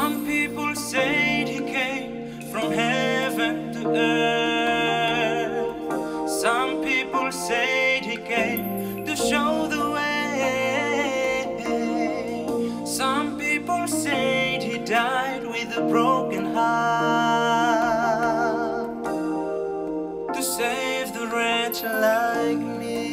Some people say he came from heaven to earth. Some people say he came to show the way. Some people say he died with a broken heart to save the wretch like me.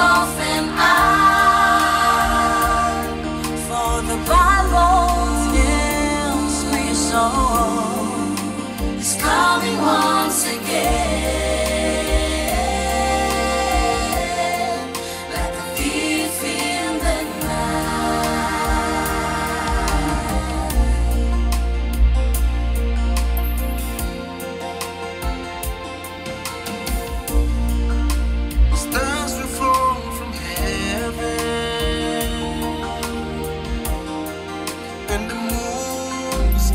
off and I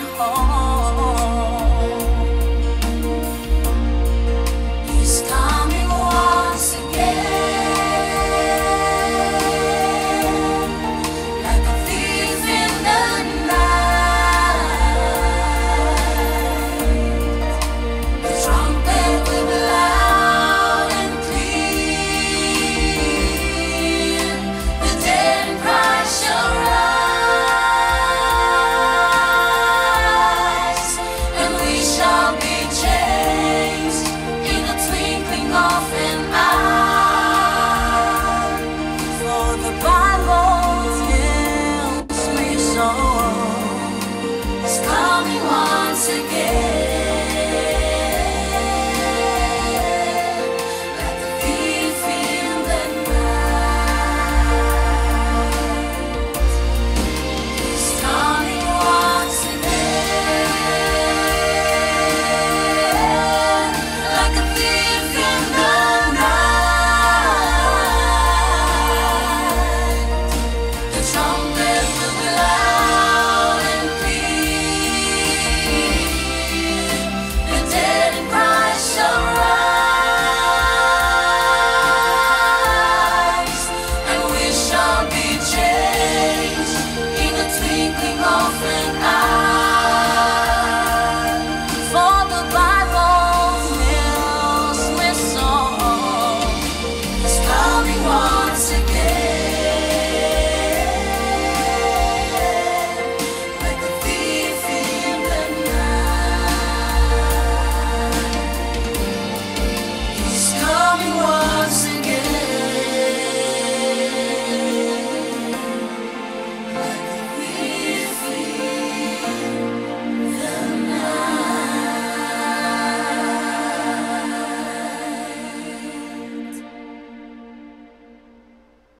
home. the Bible me so. It's coming once again.